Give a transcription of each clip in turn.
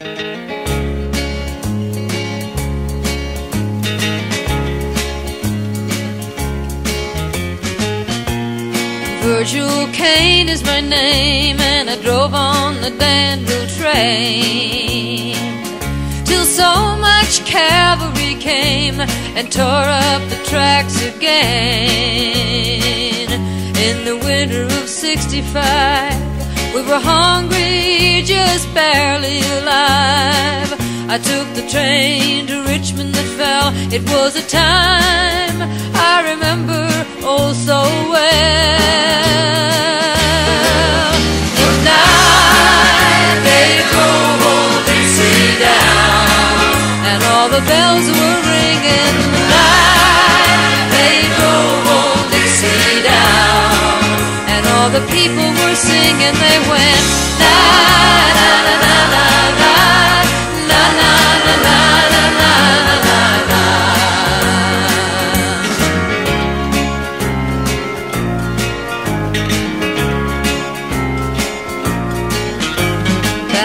Virgil Kane is my name, and I drove on the Danville train till so much cavalry came and tore up the tracks again. In the winter of 65, we were hungry, just barely alive. I took the train to Richmond that fell. It was a time I remember oh so well. Night they drove old Dixie down, and all the bells were ringing. Night they drove old Dixie down, and all the people were singing. They went na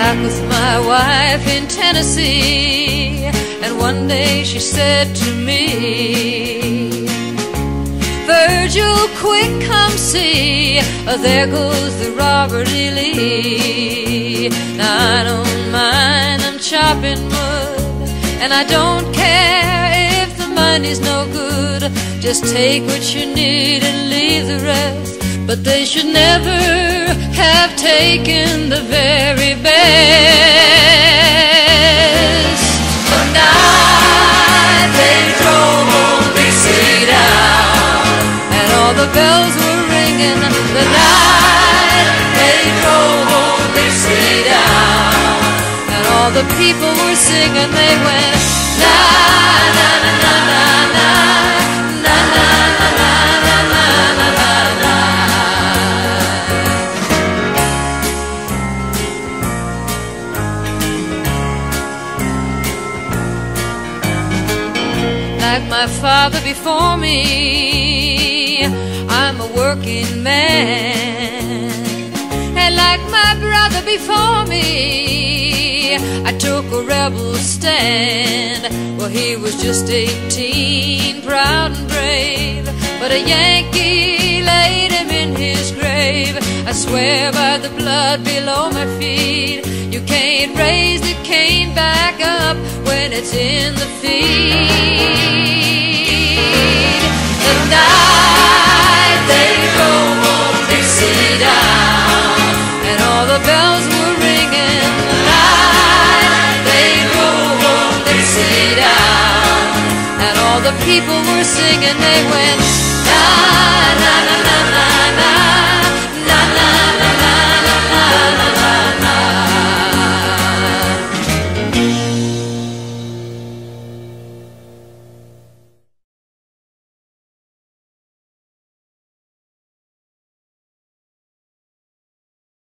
back with my wife in Tennessee. And one day she said to me, Virgil, quick, come see. Oh, there goes the Robert E. Lee. Now I don't mind, I'm chopping wood. And I don't care if the money's no good. Just take what you need and leave the rest. But they should never have taken the very best. in the night they drove old Dixie down. And all the people were singing, they went, na na na na na na na na na na na. na, na, na like my father before me Working man. And like my brother before me, I took a rebel stand. Well, he was just 18, proud and brave. But a Yankee laid him in his grave. I swear by the blood below my feet, you can't raise the cane back up when it's in the feed. The people were singing. They went na